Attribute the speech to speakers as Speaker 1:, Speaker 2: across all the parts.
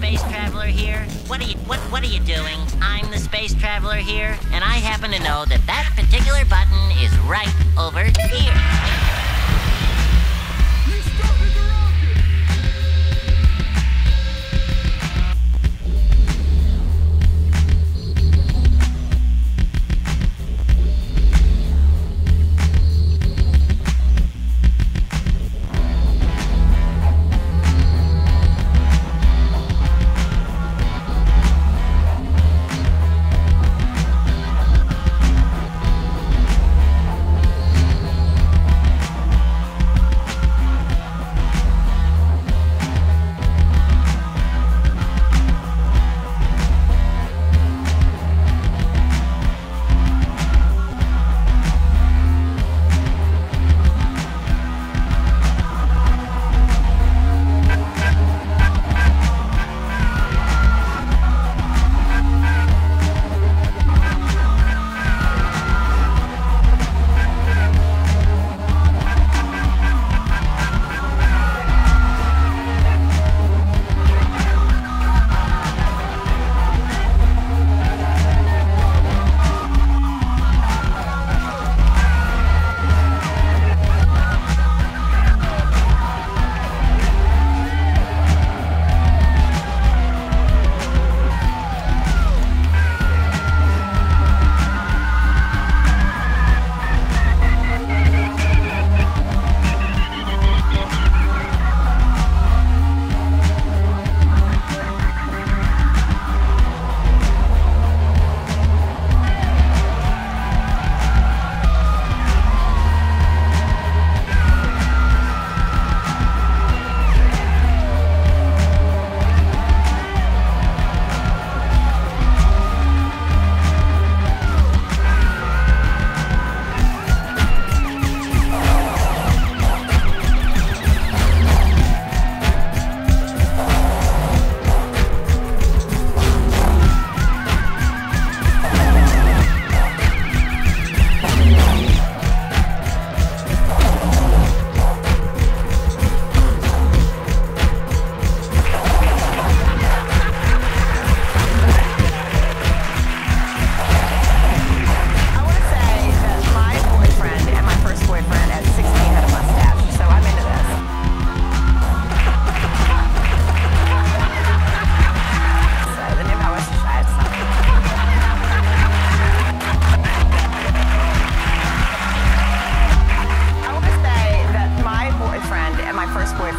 Speaker 1: space traveler here. What are you what what are you doing? I'm the space traveler here, and I happen to know that that particular button is right over here.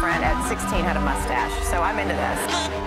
Speaker 2: at 16 had a mustache, so I'm into this.